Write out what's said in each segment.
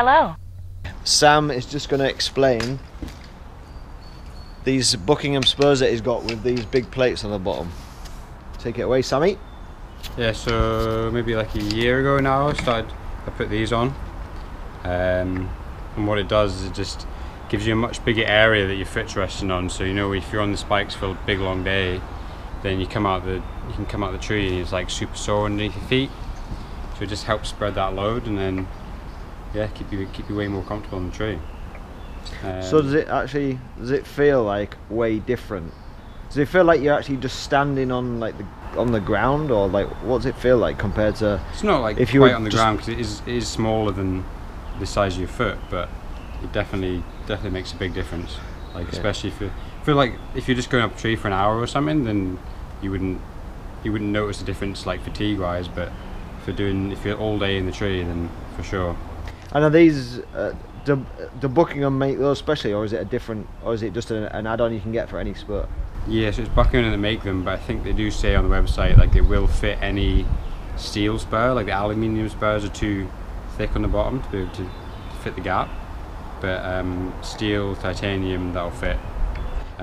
Hello. Sam is just going to explain these Buckingham spurs that he's got with these big plates on the bottom. Take it away, Sammy. Yeah, so maybe like a year ago now I started, I put these on. Um, and what it does is it just gives you a much bigger area that your foot's resting on. So you know if you're on the spikes for a big long day, then you come out the you can come out the tree and it's like super sore underneath your feet. So it just helps spread that load and then yeah, keep you keep you way more comfortable in the tree. Um, So does it actually, does it feel like way different? Does it feel like you're actually just standing on like the on the ground, or like what does it feel like compared to? It's not like If you quite on the ground because it is, it is smaller than the size of your foot, but it definitely definitely makes a big difference. Like Okay. especially if you feel like if you're just going up a tree for an hour or something, then you wouldn't you wouldn't notice the difference like fatigue wise. But for doing if you're all day in the tree, then for sure. And are these? Uh, do, do Buckingham make those specially, or is it a different, or is it just an, an add-on you can get for any spur? Yeah, so it's Buckingham that make them, but I think they do say on the website like it will fit any steel spur. Like the aluminium spurs are too thick on the bottom to be able to fit the gap, but um, steel, titanium that'll fit.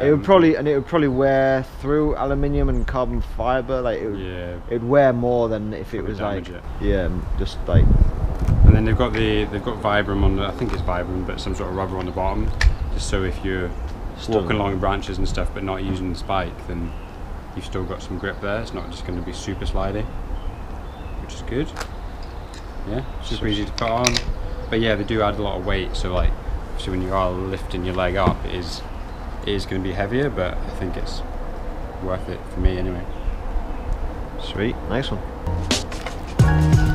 it would Um, probably and it would probably wear through aluminium and carbon fiber. Like it would, yeah, it'd wear more than if it was like damage yeah, just like and then they've got the they've got Vibram on the I think it's Vibram, but some sort of rubber on the bottom, just so if you're Still- walking along branches and stuff, but not using the spike, then you've still got some grip there. It's not just going to be super slidey, which is good. Yeah, super easy to put on. But yeah, they do add a lot of weight, so like, so when you are lifting your leg up, it is it is going to be heavier, but I think it's worth it for me anyway. sweet, nice one.